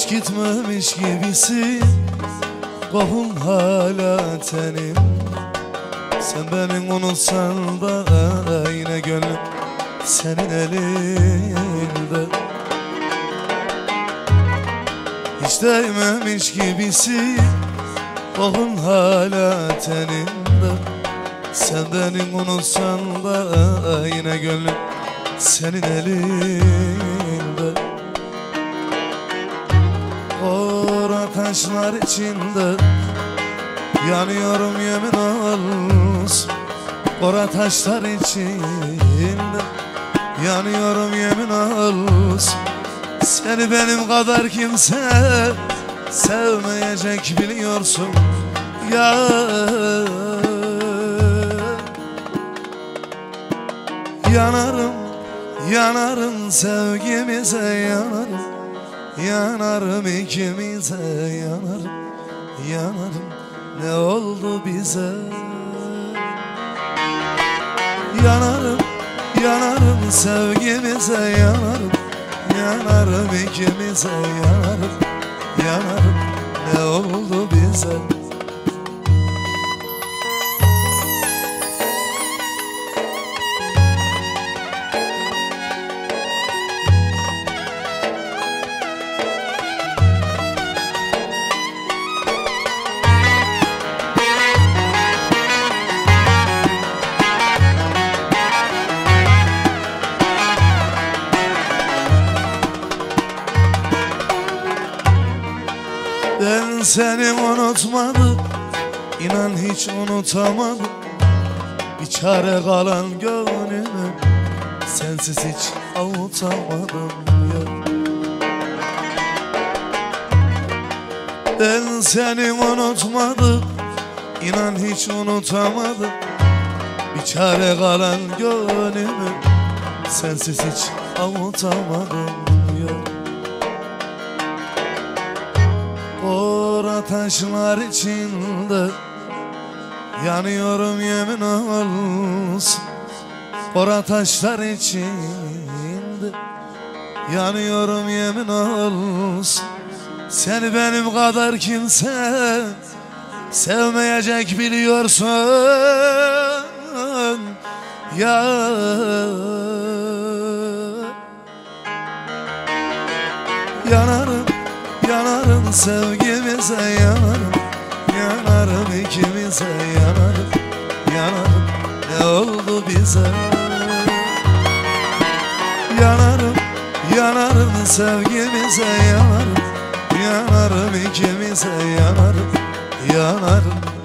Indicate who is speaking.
Speaker 1: sevmemiş gibisin Kohun hala tenim. Sen beni unutsan da yine gönlüm senin elinde. Hiç değmemiş gibisin Kohun hala teninde Sen beni unutsan da yine gönlüm senin elinde Kora taşlar içinde Yanıyorum yemin olsun. Kora taşlar içinde Yanıyorum yemin olsun. Seni benim kadar kimse Sevmeyecek biliyorsun. Ya. Yanarım, yanarım sevgimize yanarım Yanarım ikimize yanarım Yanarım. Ne oldu bize? Yanarım, yanarım sevgimize yanarım. Yanarım ikimize yanarım Yanarım. Ne oldu bize Ben seni unutmadım. İnan hiç unutamadım. Bir kalan gönlümü Sensiz hiç avutamadım ya. Ben seni unutmadım. İnan hiç unutamadım. Bir kalan gönlümü Sensiz hiç avutamadım ya Kora taşlar içinde Yanıyorum yemin olsun. Kora taşlar içinde Yanıyorum yemin olsun. Seni benim kadar kimse Sevmeyecek biliyorsun. Ya. Yanarım, yanarım sevgimize yanarım. Yanarım ikimize yanarım. Yanarım ne oldu bize? Yanarım, yanarım sevgimize yanarım. Yanarım ikimize yanarım. Yanarım